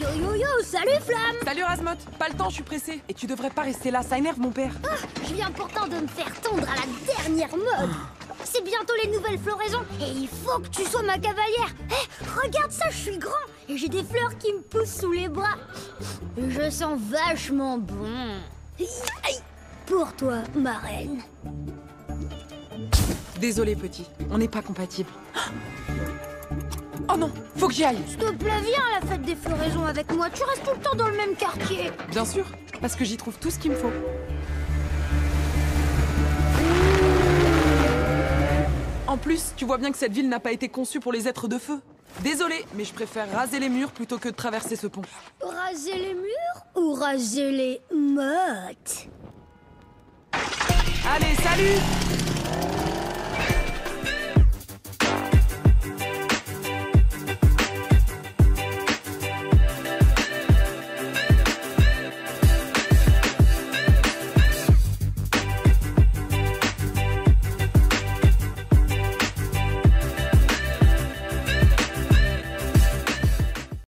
Yo yo yo, salut Flamme Salut Rasmot, pas le temps, je suis pressé. Et tu devrais pas rester là, ça énerve mon père. Ah, Je viens pourtant de me faire tondre à la dernière mode C'est bientôt les nouvelles floraisons et il faut que tu sois ma cavalière Eh, regarde ça, je suis grand et j'ai des fleurs qui me poussent sous les bras. Je sens vachement bon. Pour toi, ma reine. Désolé petit, on n'est pas compatibles. Oh non, faut que j'y aille. S'il te plaît, viens à la fête des floraisons avec moi. Tu restes tout le temps dans le même quartier. Bien sûr, parce que j'y trouve tout ce qu'il me faut. En plus, tu vois bien que cette ville n'a pas été conçue pour les êtres de feu. Désolé, mais je préfère raser les murs plutôt que de traverser ce pont. Raser les murs ou raser les mottes? Allez, salut